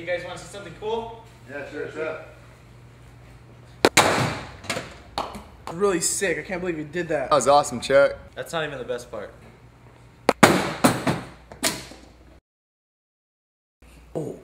You guys want to see something cool? Yeah, sure, sure. Really sick. I can't believe you did that. That was awesome, Chuck. That's not even the best part. Oh.